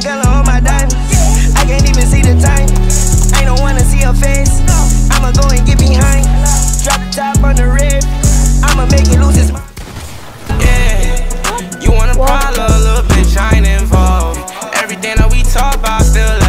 different color on my diamonds. I can't even see the time. I don't wanna see her face. I'ma go and get behind. Drop the top on the rib. I'ma make it lose its mind. Yeah, you want a problem, little bitch, I ain't involved. Everything that we talk about still